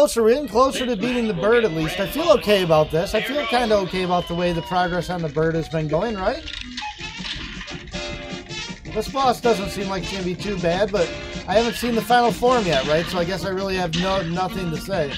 closer. We're closer to beating the bird at least. I feel okay about this. I feel kind of okay about the way the progress on the bird has been going, right? This boss doesn't seem like it's going to be too bad, but I haven't seen the final form yet, right? So I guess I really have no nothing to say.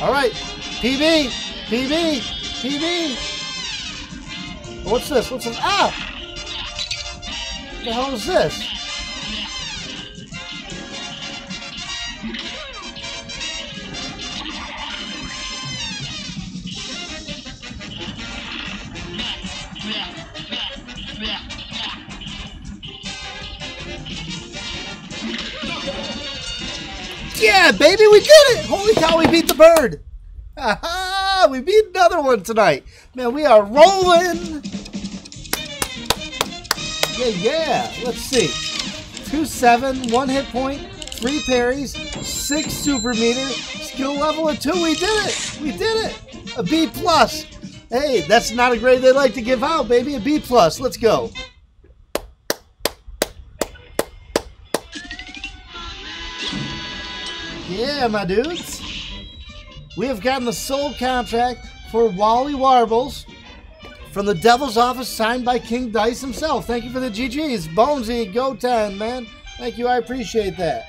All right, PB, PB, PB. What's this? What's this? Ah! What the hell is this? Yeah, baby, we did it! Holy cow, we beat the bird! Aha! We beat another one tonight. Man, we are rolling! Yeah, yeah. Let's see. Two seven, one hit point, three parries, six super meter, skill level of two. We did it! We did it! A B plus. Hey, that's not a grade they like to give out, baby. A B plus. Let's go. Yeah, my dudes. We have gotten the soul contract for Wally Warbles from the Devil's Office, signed by King Dice himself. Thank you for the GGs. Bonesy, go 10, man. Thank you. I appreciate that.